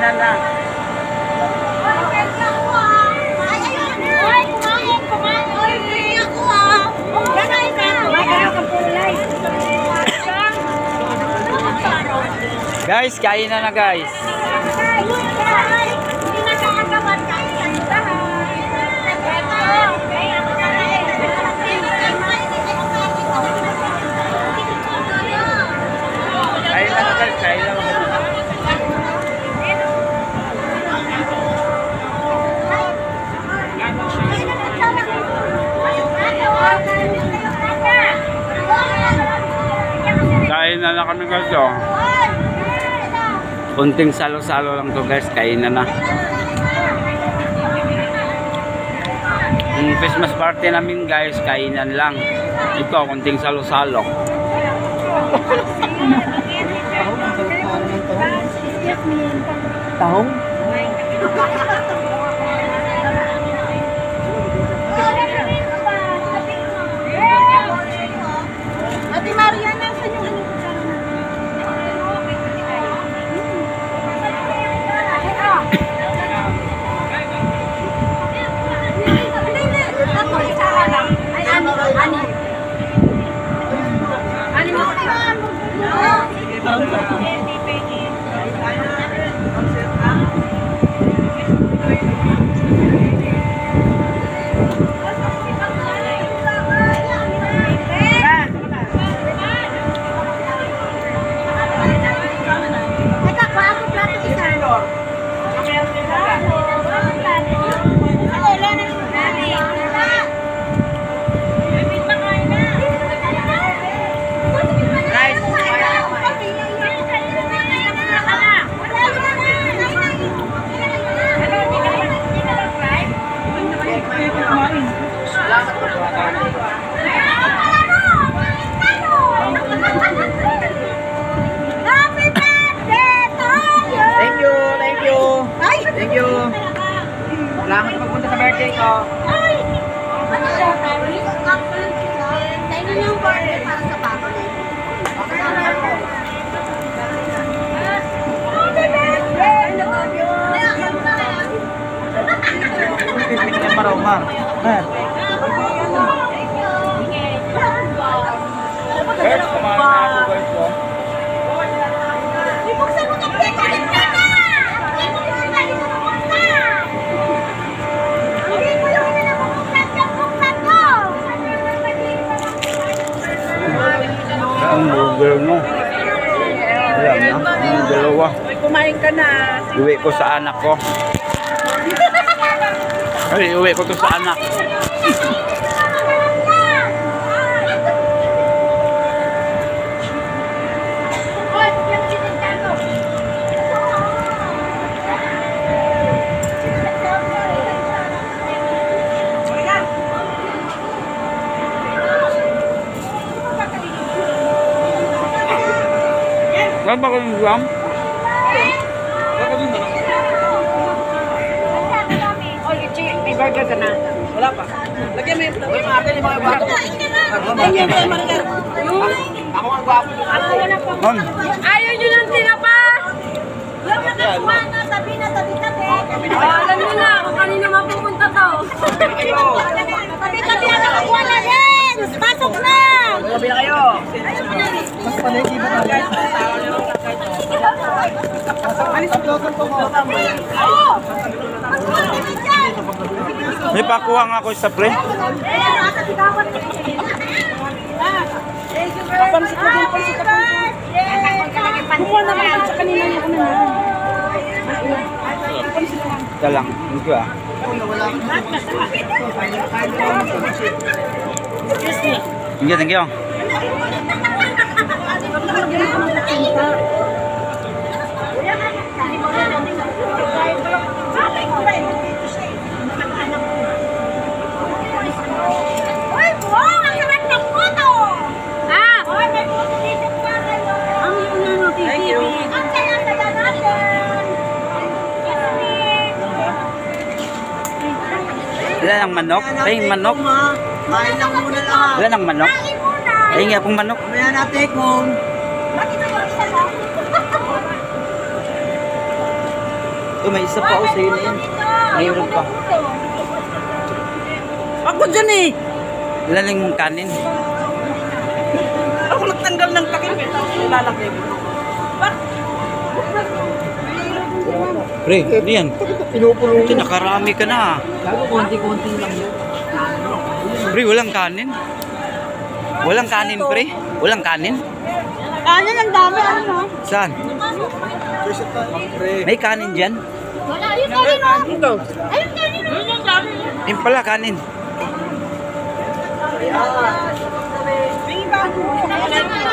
na. Guys, kain na na guys. Kain na na kami guys oh. Kunting salo-salo lang to guys, kain na na. Yung Christmas party namin guys, kainan lang. Ito, kunting salo-salo. Tahong? Thank you. Thank you, thank you. Ay! Thank you. Salamat sa pagpunta sa birthday ko. Dalawa. Kumain ka na. Uwi ko sa anak ko. Ay, uwi ko to sa anak. Ano ba kung gram? Burger ka na. Wala pa. Lagyan mo yung Uy, mga atin yung mga gwapo. Lagyan mo yung burger. Ako ang gwapo. Ma'am, Ayaw nyo ng tinapa! Yung nakakuha na, tabi na, tabi-tabi. Alam niyo na kung kanino mapupunta to. Tabi-tabi na nakakuha na rin! Pasok na! Gabi na kayo. Mas panay, di ba tayo? Alis ang local ko mo. Oo! Pagkuha na rin dyan! May pakuha nga ako sa pre. Pansit ko din, pansit ko. Kumuha naman sa kanina niya ko na yan. Ito lang. Ito ah. Thank you, thank you. Wala ng manok. Ay, manok. Kain lang muna lahat. Wala ng manok. Ay, nga pong manok. Mamaya na take home. Bakit ako isa lang? Oh, may isa pa ako sa'yo na yun. Mayroon pa. Ako dyan eh. Laling mong kanin. Ako nagtanggal ng takip eh. Nilalagay ko. Pre, ano yan? Pinupulong. Ito, nakarami ka na. Gago, konti-konti lang yun. Pre, walang kanin. Walang kanin, pre. Walang kanin. Kanin ang dami, ano? Saan? May kanin dyan? Wala, yun kanin mo. Ito. Ayun kanin mo. Yung pala, kanin. Iba.